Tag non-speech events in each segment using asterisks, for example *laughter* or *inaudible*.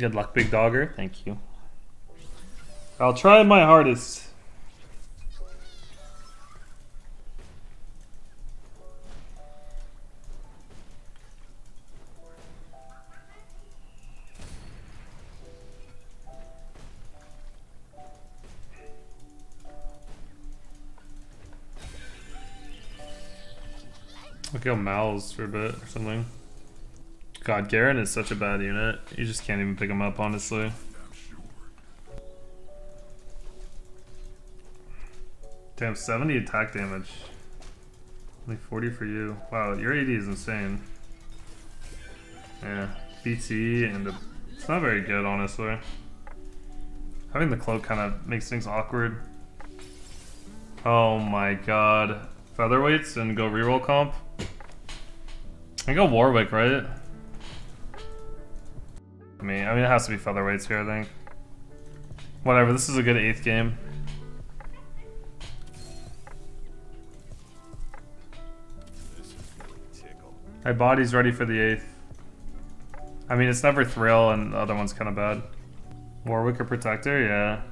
Good luck, big dogger. Thank you. I'll try my hardest. I'll kill Mal's for a bit or something. God, Garen is such a bad unit. You just can't even pick him up, honestly. Damn, 70 attack damage. Only 40 for you. Wow, your AD is insane. Yeah, BT and a, it's not very good, honestly. Having the cloak kind of makes things awkward. Oh my god. Featherweights and go reroll comp. I go Warwick, right? Mean, I mean, it has to be featherweights here, I think. Whatever, this is a good eighth game. My body's ready for the eighth. I mean, it's never Thrill, and the other one's kind of bad. Warwick or Protector? Yeah.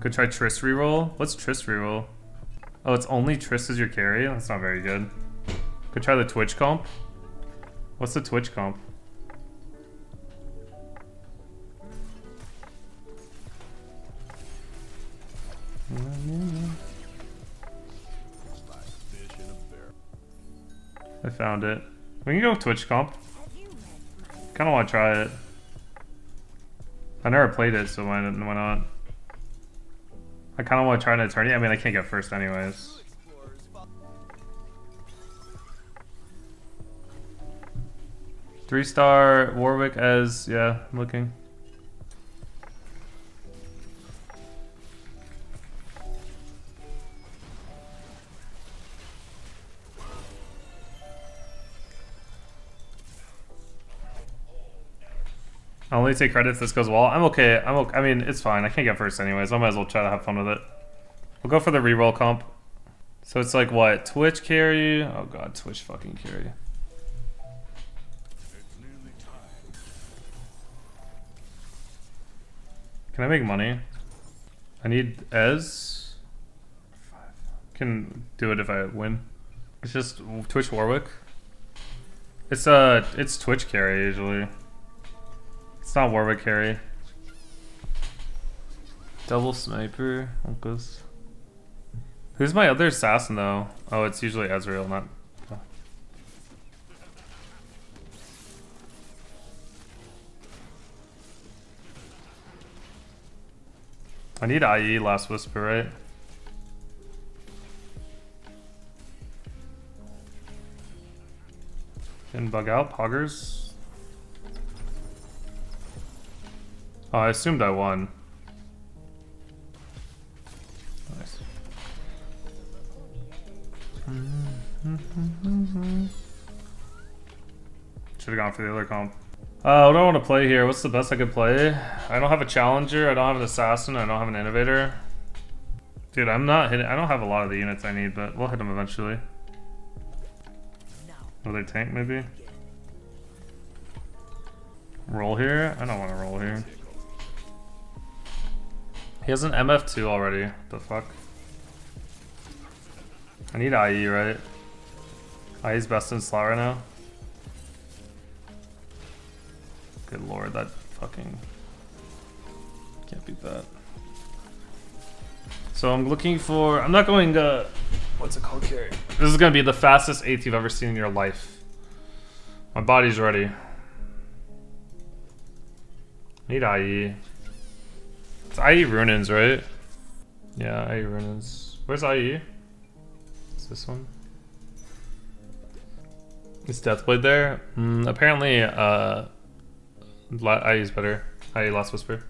Could try Triss reroll. What's Triss reroll? Oh, it's only Triss as your carry? That's not very good. Could try the Twitch comp. What's the Twitch comp? I found it. We can go Twitch comp. Kind of want to try it. I never played it, so why, why not? I kind of want to try an attorney. I mean, I can't get first anyways. Three star Warwick as, yeah, I'm looking. I'll only take credit if this goes well. I'm okay. I'm okay. I mean, it's fine. I can't get first anyways. I might as well try to have fun with it. We'll go for the reroll comp. So it's like what? Twitch carry? Oh god, Twitch fucking carry. Can I make money? I need Ez. Can do it if I win. It's just Twitch Warwick. It's uh, it's Twitch carry usually. It's not Warwick carry. Double sniper, Uncas. Who's my other assassin though? Oh, it's usually Ezreal, not. oh. I need IE Last Whisper, right? Can bug out Poggers. Oh, I assumed I won. Nice. Should have gone for the other comp. Uh, what do I want to play here? What's the best I could play? I don't have a challenger. I don't have an assassin. I don't have an innovator. Dude, I'm not hitting. I don't have a lot of the units I need, but we'll hit them eventually. Another tank, maybe. Roll here? I don't want to roll here. He has an MF2 already. The fuck? I need IE, right? IE's best in slot right now. Good lord, that fucking... Can't beat that. So I'm looking for... I'm not going to... What's it called, carry? This is going to be the fastest 8th you've ever seen in your life. My body's ready. Need IE. It's IE Runaan's, right? Yeah, IE Runaan's. Where's IE? Is this one? Is Deathblade there? Mm, apparently, uh, IE is better. IE Last Whisper.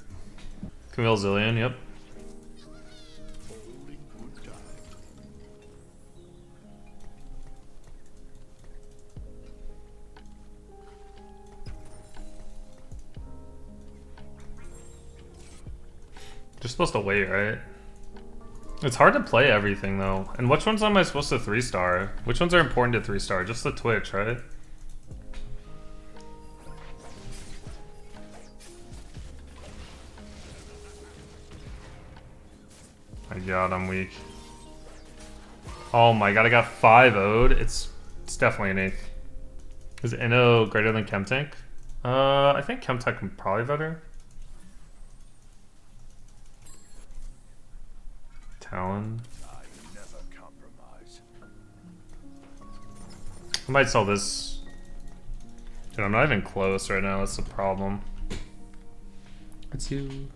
Camille Zilean, yep. You're supposed to wait, right? It's hard to play everything, though. And which ones am I supposed to 3-star? Which ones are important to 3-star? Just the Twitch, right? My god, I'm weak. Oh my god, I got 5 0'd. It's, it's definitely an 8th. Is Inno greater than Chemtank? Uh, I think Chemtank probably better. I might sell this. Dude, I'm not even close right now. That's the problem. It's you.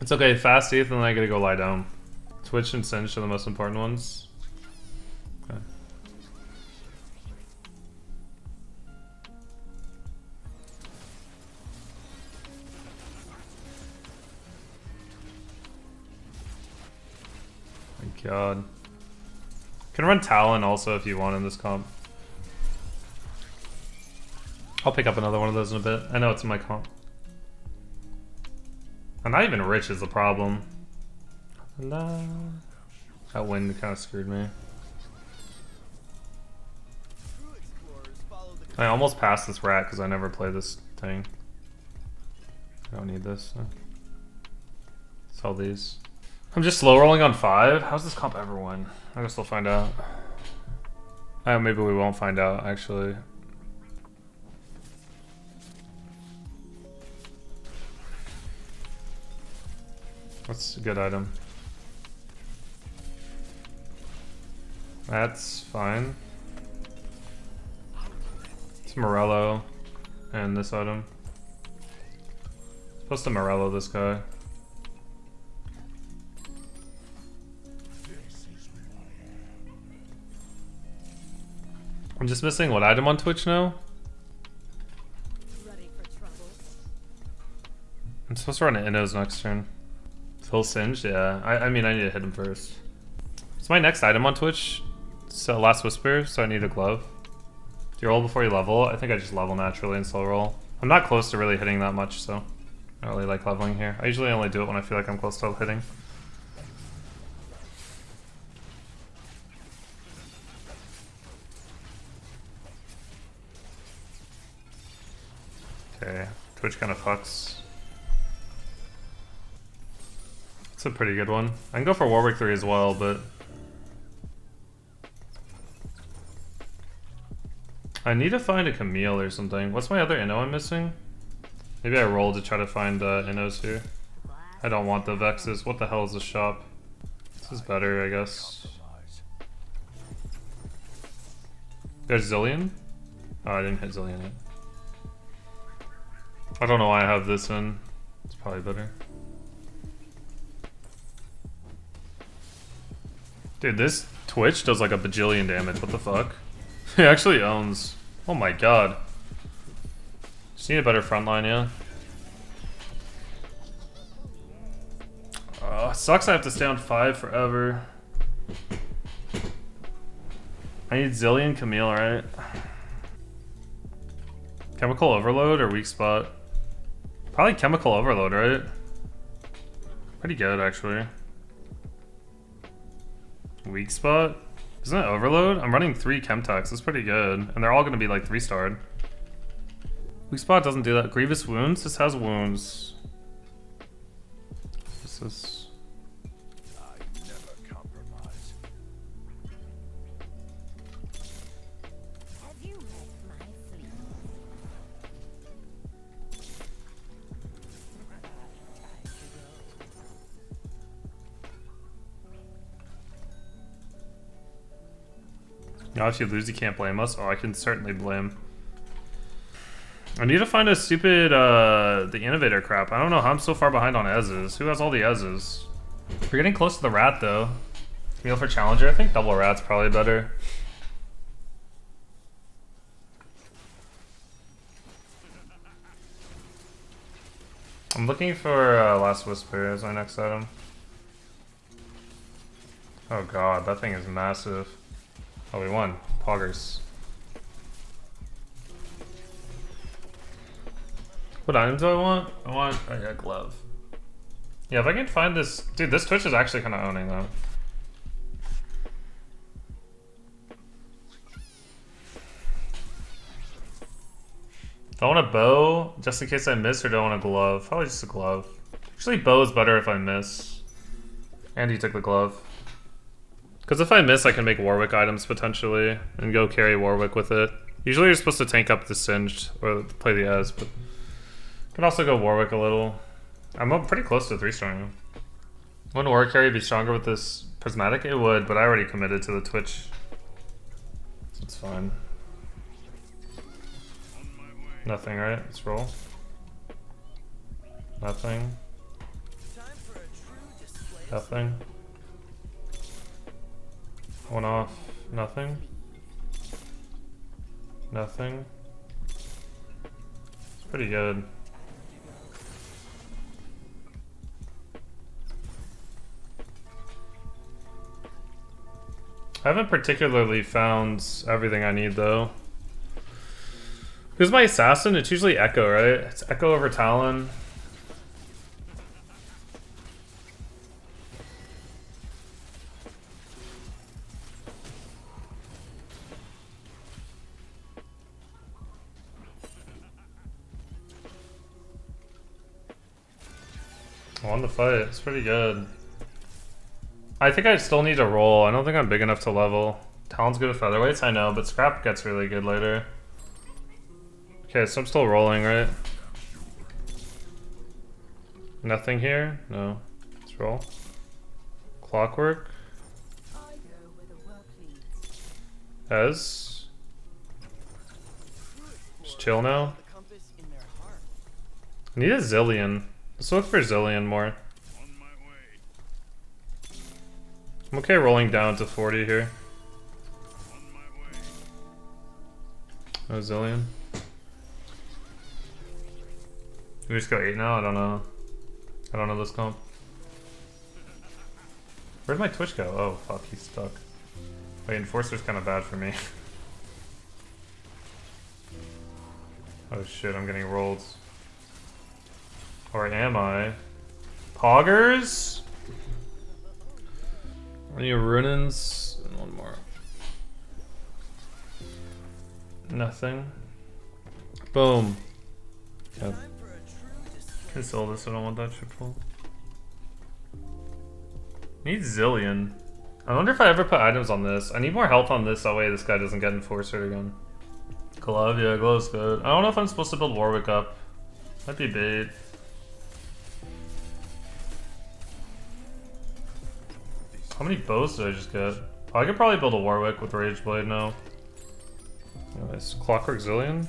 It's okay. Fast ETH, and then I gotta go lie down. Twitch and Cinch are the most important ones. Okay. My god. Can run Talon also if you want in this comp. I'll pick up another one of those in a bit. I know it's in my comp. I'm not even rich is the problem. That wind kind of screwed me. I almost passed this rat because I never play this thing. I don't need this. So. Sell these. I'm just slow rolling on five. How's this comp ever win? I guess we'll find out. Uh, maybe we won't find out, actually. That's a good item. That's fine. It's Morello and this item. Supposed to Morello this guy. I'm just missing what item on Twitch now? I'm supposed to run an Innos next turn. Full Singe? Yeah. I, I mean, I need to hit him first. It's my next item on Twitch. So Last Whisper, so I need a glove. Do you roll before you level? I think I just level naturally and slow roll. I'm not close to really hitting that much, so I don't really like leveling here. I usually only do it when I feel like I'm close to hitting. Twitch kind of fucks. It's a pretty good one. I can go for Warwick 3 as well, but... I need to find a Camille or something. What's my other Inno I'm missing? Maybe I roll to try to find uh, Innos here. I don't want the Vexes. What the hell is this shop? This is better, I guess. There's Zilean? Oh, I didn't hit Zilean yet. I don't know why I have this in. It's probably better. Dude, this Twitch does like a bajillion damage. What the fuck? *laughs* he actually owns. Oh my god. Just need a better frontline, yeah. Oh, sucks I have to stay on 5 forever. I need Zilean Camille, right? Chemical Overload or Weak Spot? Probably chemical overload, right? Pretty good, actually. Weak spot? Isn't it overload? I'm running three Chemtechs. That's pretty good. And they're all going to be like three starred. Weak spot doesn't do that. Grievous wounds? This has wounds. This Now if you lose, you can't blame us. Oh, I can certainly blame. I need to find a stupid, uh, the innovator crap. I don't know how I'm so far behind on Ez's. Who has all the Ez's? We're getting close to the rat, though. Meal for Challenger? I think double rat's probably better. I'm looking for uh, Last Whisper as my next item. Oh god, that thing is massive. Oh, we won. Poggers. What items do I want? I want a glove. Yeah, if I can find this... Dude, this Twitch is actually kind of owning, though. Do I want a bow, just in case I miss, or do I want a glove? Probably just a glove. Actually, bow is better if I miss. And he took the glove. Because if I miss, I can make Warwick items potentially and go carry Warwick with it. Usually you're supposed to tank up the Singed or play the Ez, but can also go Warwick a little. I'm up pretty close to 3 strong. Wouldn't Warwick carry be stronger with this Prismatic? It would, but I already committed to the Twitch. So it's fine. Nothing, right? Let's roll. Nothing. Nothing. One off. Nothing. Nothing. It's pretty good. I haven't particularly found everything I need though. Who's my assassin? It's usually Ekko, right? It's Ekko over Talon. The. It's pretty good. I think I still need to roll. I don't think I'm big enough to level. Talon's good at featherweights, I know, but scrap gets really good later. Okay, so I'm still rolling, right? Nothing here? No. Let's roll. Clockwork. Ez. Just chill now. I need a Zilean. Let's look for Zilean more. I'm okay rolling down to 40 here. Oh, Zilean. We just go 8 now? I don't know. I don't know this comp. Where'd my Twitch go? Oh, fuck, he's stuck. Wait, Enforcer's kind of bad for me. *laughs* oh shit, I'm getting rolled. Or am I? Poggers? I need Runaan's and one more. Nothing. Boom. Yep. Can sell this, I don't want that shit full. Need Zilean. I wonder if I ever put items on this. I need more health on this, that way this guy doesn't get Enforcer again. Glove, yeah, Glove's good. I don't know if I'm supposed to build Warwick up. Might be bait. How many bows did I just get? Oh, I could probably build a Warwick with Rage Blade now. Nice. Clockwork Zilean.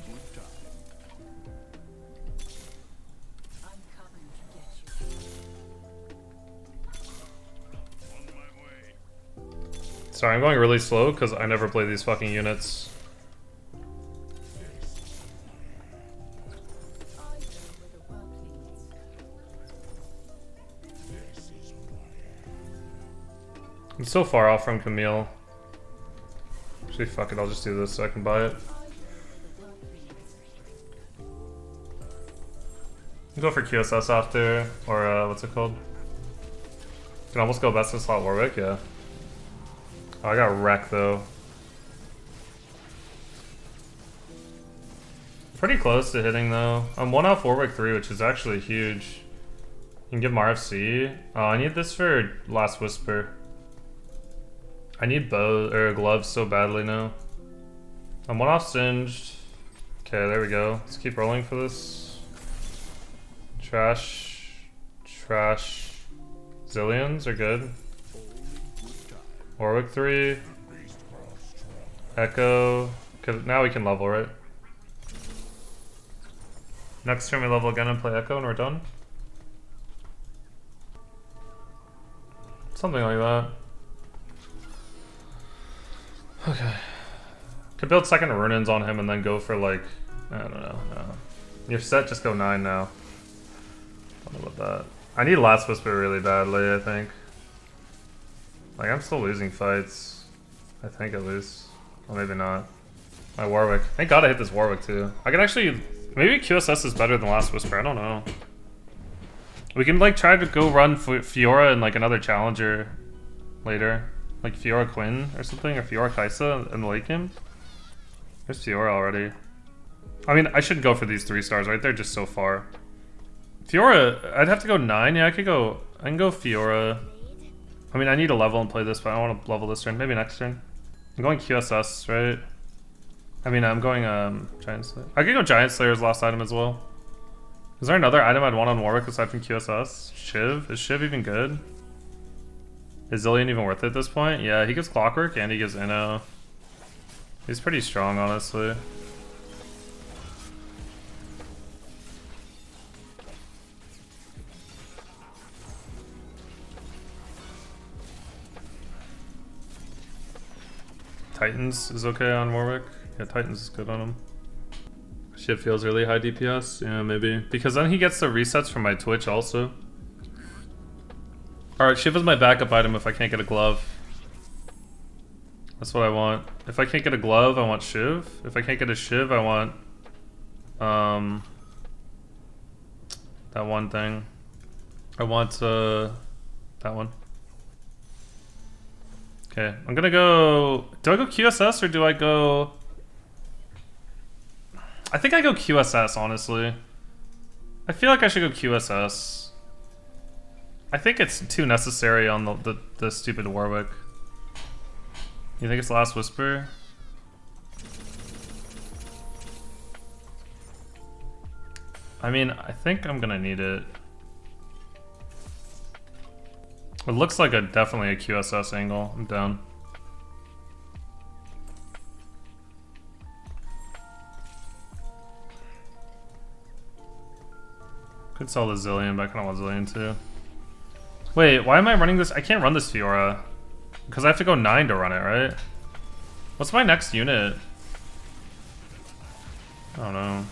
Sorry, I'm going really slow because I never play these fucking units. So far off from Camille. Actually, fuck it, I'll just do this so I can buy it. Go for QSS after, or uh, what's it called? Can almost go best in slot Warwick, yeah. Oh, I got wrecked though. Pretty close to hitting though. I'm one off Warwick 3, which is actually huge. You can give him RFC. Oh, I need this for Last Whisper. I need bow or gloves so badly now. I'm one off singed. Okay, there we go. Let's keep rolling for this. Trash. Trash. Zileans are good. Warwick 3. Ekko. Cause Now we can level, right? Next turn we level again and play Ekko and we're done? Something like that. Okay. Could build second Runaan's on him and then go for like, I don't know. No. Your set just go 9 now. Don't know about that. I need Last Whisper really badly, I think. Like, I'm still losing fights. I think at least. Well, maybe not. My Warwick. Thank god I hit this Warwick too. I can actually... Maybe QSS is better than Last Whisper, I don't know. We can like try to go run Fiora and like another challenger later. Like Fiora Quinn or something, or Fiora Kai'Sa in the late game. There's Fiora already. I mean, I shouldn't go for these three stars, right? They're just so far. Fiora, I'd have to go 9. Yeah, I could go... I can go Fiora. I mean, I need to level and play this, but I want to level this turn. Maybe next turn. I'm going QSS, right? I mean, I'm going um, Giant Slayer. I could go Giant Slayer's last item as well. Is there another item I'd want on Warwick aside from QSS? Shiv? Is Shiv even good? Is Zilean even worth it at this point? Yeah, he gives Clockwork and he gives Inno. He's pretty strong, honestly. Titans is okay on Warwick. Yeah, Titans is good on him. Shit feels really high DPS. Yeah, maybe. Because then he gets the resets from my Twitch also. Alright, Shiv is my backup item if I can't get a glove. That's what I want. If I can't get a glove, I want Shiv. If I can't get a Shiv, I want... Um... That one thing. I want, uh... That one. Okay, I'm gonna go... Do I go QSS or do I go... I think I go QSS, honestly. I feel like I should go QSS. I think it's too necessary on the, the, the stupid Warwick. You think it's Last Whisper? I mean, I think I'm gonna need it. It looks like a definitely a QSS angle. I'm down. Could sell the Zilean, but I kind of want Zilean too. Wait, why am I running this? I can't run this Fiora. Because I have to go 9 to run it, right? What's my next unit? I don't know.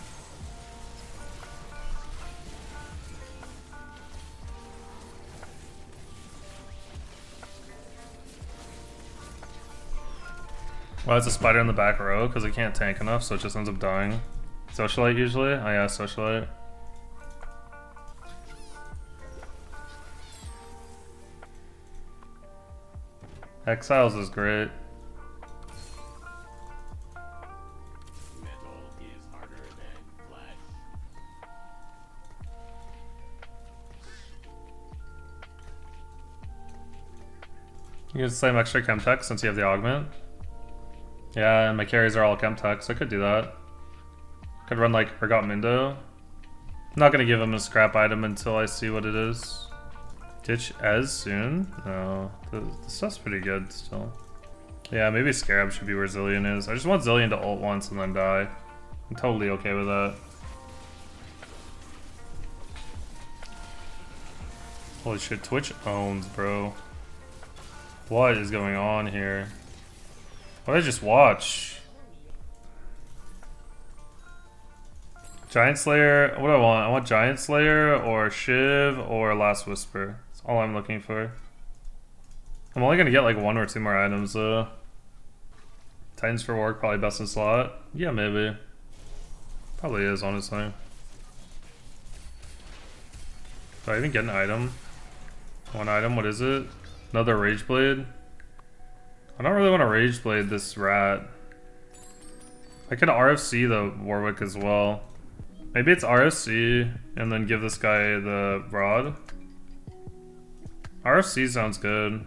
Why is a spider in the back row? Because it can't tank enough, so it just ends up dying. Socialite usually? Oh yeah, Socialite. Exiles is great. You can same extra chem tech since you have the augment. Yeah, and my carries are all chem tech, so I could do that. Could run like Forgot Mindo. I'm not gonna give him a scrap item until I see what it is. Ditch as soon? No. The, the stuff's pretty good still. Yeah, maybe Scarab should be where Zilean is. I just want Zilean to ult once and then die. I'm totally okay with that. Holy shit, Twitch owns, bro. What is going on here? What did I just watch? Giant Slayer, what do I want? I want Giant Slayer or Shiv or Last Whisper all I'm looking for. I'm only gonna get like one or two more items though. Titans for Warwick, probably best in slot. Yeah, maybe. Probably is, honestly. Do I even get an item? One item, what is it? Another Rage Blade? I don't really want to Rage Blade this rat. I could RFC the Warwick as well. Maybe it's RFC and then give this guy the rod. RFC sounds good.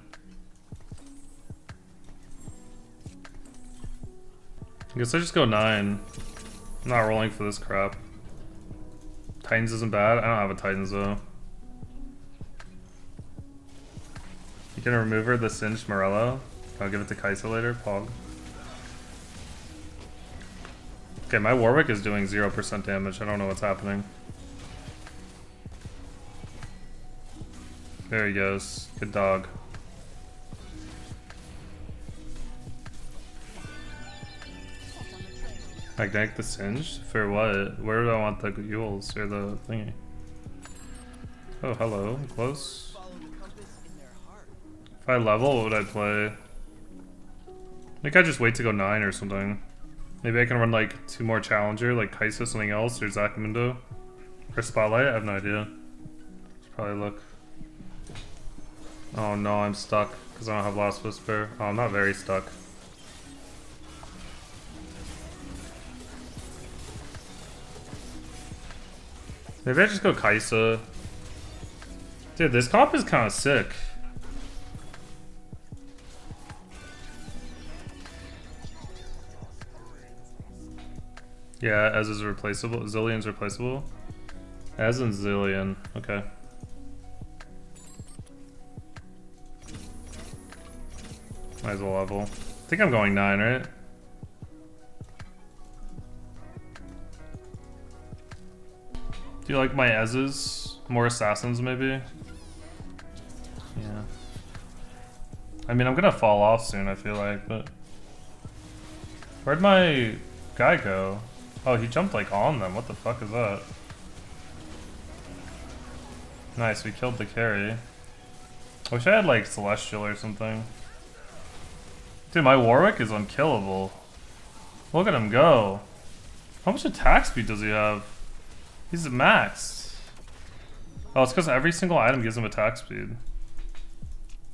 I guess I just go 9. I'm not rolling for this crap. Titans isn't bad. I don't have a Titans though. You can remove her the Singed Morello. I'll give it to Kai'Sa later. Pog. Okay, my Warwick is doing 0% damage. I don't know what's happening. There he goes. Good dog. Magnetic the Singe? For what? Where do I want the Yules or the thingy? Oh, hello. close. If I level, what would I play? I think I just wait to go 9 or something. Maybe I can run like two more Challenger, like Kai'Sa, something else, or Zacamundo. Or Spotlight, I have no idea. Probably look. Oh no, I'm stuck because I don't have Last Whisper. Oh, I'm not very stuck. Maybe I just go Kaisa. Dude, this comp is kind of sick. Yeah, Ez is replaceable. Zilean's replaceable. Ez and Zilean. Okay. Might as well level. I think I'm going 9, right? Do you like my Ez's? More assassins, maybe? Yeah. I mean, I'm gonna fall off soon, I feel like, but... Where'd my guy go? Oh, he jumped, like, on them. What the fuck is that? Nice, we killed the carry. Wish I had, like, Celestial or something. Dude, my Warwick is unkillable. Look at him go. How much attack speed does he have? He's max. Oh, it's because every single item gives him attack speed.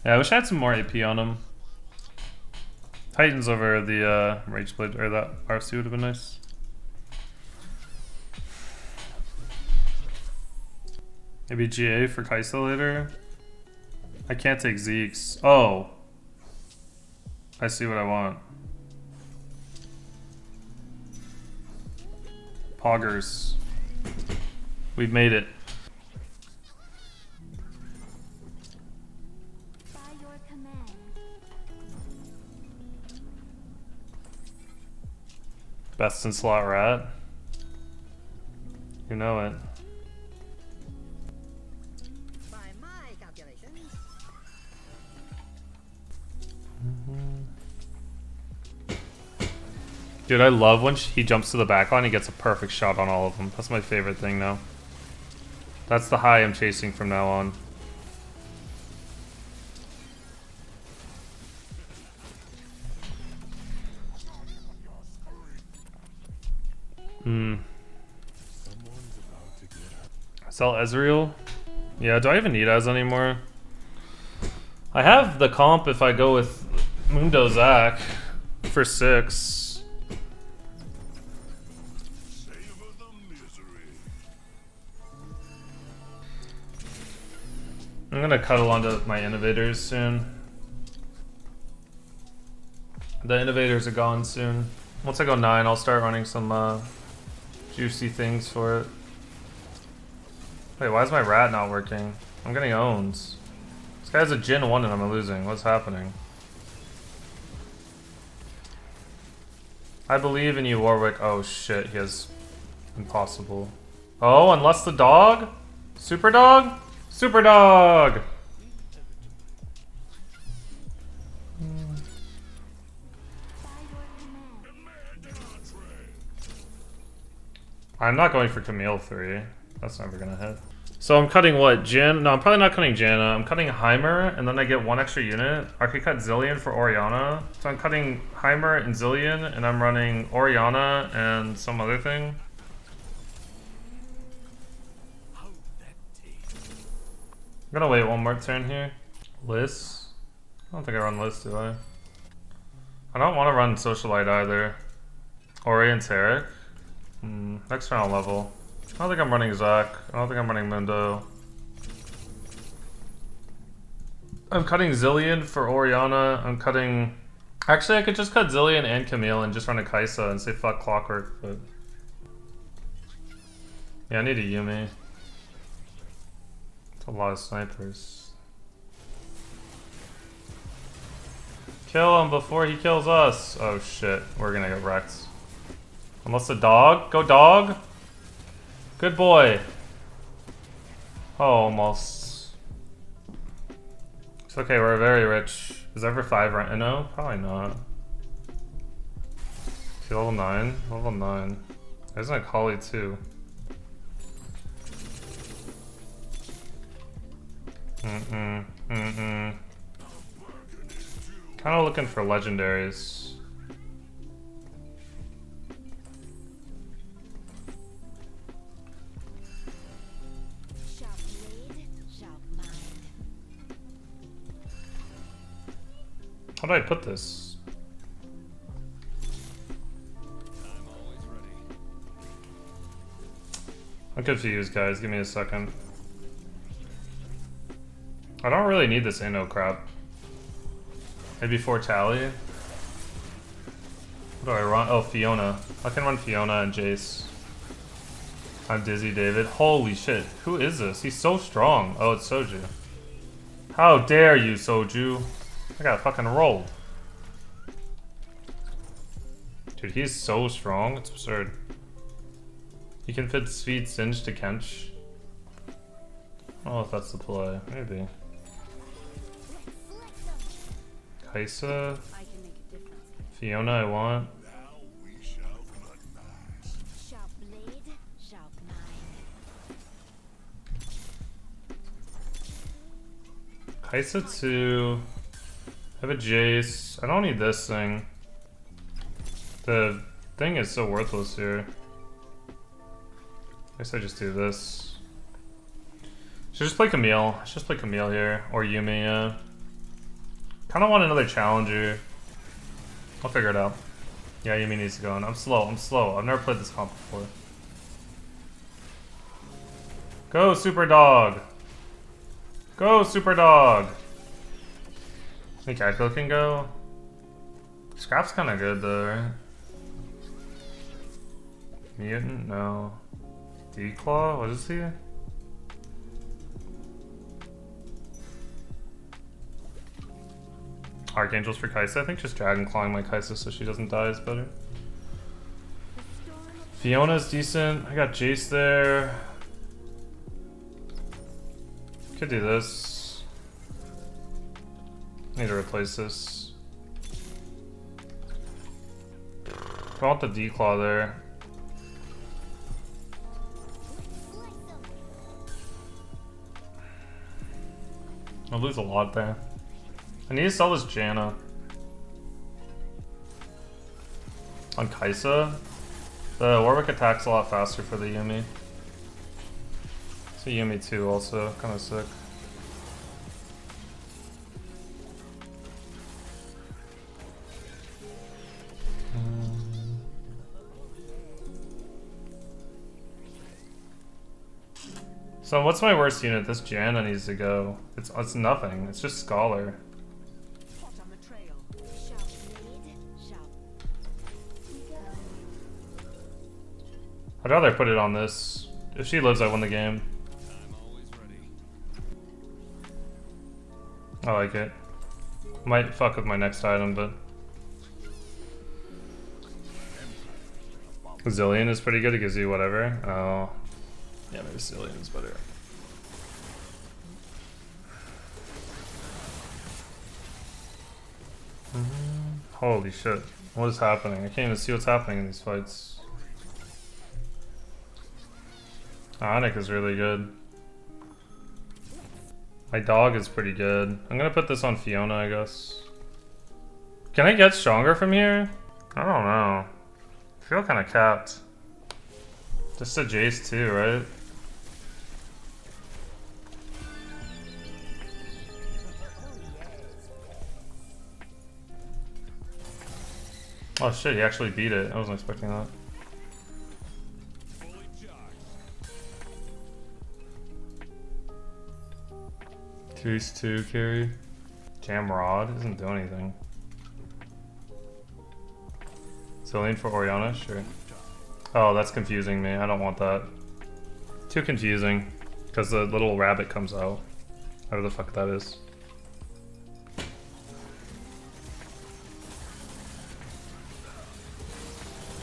Yeah, I wish I had some more AP on him. Titans over the uh, Rageblade, or that RC would have been nice. Maybe GA for Kaisa later? I can't take Zeke's. Oh. I see what I want. Poggers. We've made it. Best in slot rat. You know it. Dude, I love when he jumps to the back line and gets a perfect shot on all of them. That's my favorite thing now. That's the high I'm chasing from now on. Hmm. Sell Ezreal? Yeah, do I even need Ez anymore? I have the comp if I go with Mundo Zac for six. Gonna cuddle onto my innovators soon. The innovators are gone soon. Once I go 9, I'll start running some uh, juicy things for it. Wait, why is my rat not working? I'm getting owns. This guy has a Jhin 1 and I'm losing. What's happening? I believe in you, Warwick. Oh shit, he has... Impossible. Oh, unless the dog? Super dog? Super dog! I'm not going for Camille 3. That's never gonna hit. So I'm cutting what? Jan? No, I'm probably not cutting Janna. I'm cutting Heimer, and then I get one extra unit. I could cut Zilean for Orianna. So I'm cutting Heimer and Zilean, and I'm running Orianna and some other thing. I'm gonna wait one more turn here. Liss? I don't think I run Liss, do I? I don't want to run Socialite either. Ori and Taric. Hmm, next round level. I don't think I'm running Zac. I don't think I'm running Mundo. I'm cutting Zilean for Orianna. I'm cutting... Actually, I could just cut Zilean and Camille and just run a Kaisa and say fuck Clockwork, but... Yeah, I need a Yuumi a lot of snipers. Kill him before he kills us. Oh shit, we're gonna get wrecked. Unless the dog? Go dog! Good boy. Oh, almost. It's okay, we're very rich. Is ever 5 right? No, probably not. level 9? Level 9. There's like Holly too. Mm-mm. Mm-mm. Kinda looking for legendaries. How do I put this? Okay, confused, guys. Give me a second. I don't really need this Inno crap. Maybe for Tally? What do I run? Oh, Fiora. I can run Fiora and Jace. I'm Dizzy David. Holy shit. Who is this? He's so strong. Oh, it's Soju. How dare you, Soju? I got fucking rolled. Dude, he's so strong. It's absurd. He can fit Speed Singe to Kench. I don't know if that's the play. Maybe. Kaisa. Fiora, I want. Kaisa 2. I have a Jace. I don't need this thing. The thing is so worthless here. I guess I just do this. Should just play Camille. Should just play Camille here. Or Yuumi, yeah. I kinda want another challenger. I'll figure it out. Yeah, Yuumi needs to go in. I'm slow, I'm slow. I've never played this comp before. Go, Super Dog! Go, Super Dog! I Think Ekko can go? Scrap's kinda good though, right? Mutant? No. Declaw? What is he? Archangels for Kaisa. I think just Dragon Clawing my Kaisa so she doesn't die is better. Fiora's decent. I got Jace there. Could do this. Need to replace this. I want the Declaw there. I'll lose a lot there. I need to sell this Janna. On Kaisa, the Warwick attack's a lot faster for the Yuumi. It's a Yuumi too also, kinda sick. So what's my worst unit? This Janna needs to go. It's it's nothing. It's just Scholar. I'd rather put it on this. If she lives, I win the game. I like it. Might fuck with my next item, but... Zilean is pretty good, it gives you whatever. Oh, yeah, maybe Zilean is better. Mm-hmm. Holy shit. What is happening? I can't even see what's happening in these fights. Onyx is really good. My dog is pretty good. I'm gonna put this on Fiora, I guess. Can I get stronger from here? I don't know. I feel kind of capped. Just a Jace too, right? Oh shit, he actually beat it. I wasn't expecting that. Jace 2 carry. Jam Rod doesn't do anything. Zilean for Orianna? Sure. Oh, that's confusing me. I don't want that. Too confusing. Because the little rabbit comes out. Whatever the fuck that is.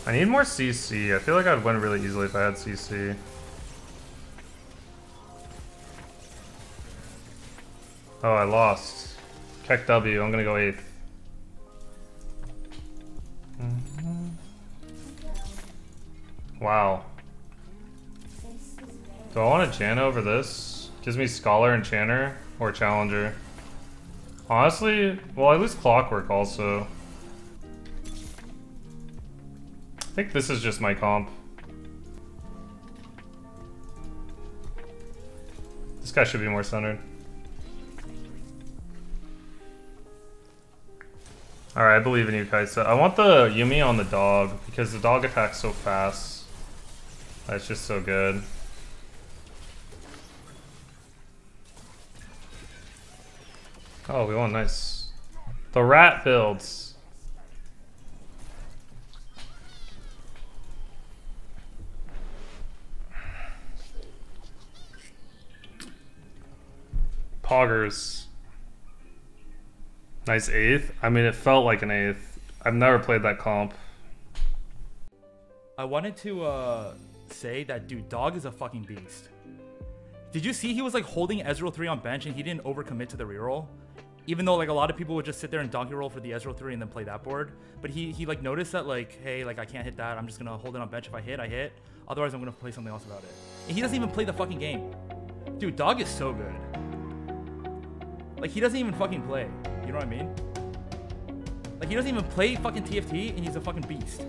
I need more CC. I feel like I'd win really easily if I had CC. Oh, I lost. KEKW, I'm gonna go 8th. Mm-hmm. Wow. Do I want a Janna over this? Gives me Scholar and Chanter, or Challenger. Honestly, well I lose Clockwork also. I think this is just my comp. This guy should be more centered. Alright, I believe in you, Kai'Sa. I want the Yuumi on the dog, because the dog attacks so fast. That's just so good. Oh, we won, nice. The rat builds. Poggers. Nice eighth. I mean, it felt like an eighth. I've never played that comp. I wanted to uh, say that dude, dog is a fucking beast. Did you see he was like holding Ezreal 3 on bench and he didn't overcommit to the reroll? Even though like a lot of people would just sit there and donkey roll for the Ezreal 3 and then play that board. But he he like noticed that like, hey, like I can't hit that. I'm just gonna hold it on bench. If I hit, I hit. Otherwise I'm gonna play something else about it. And he doesn't even play the fucking game. Dude, dog is so good. Like he doesn't even fucking play. You know what I mean? Like he doesn't even play fucking TFT and he's a fucking beast.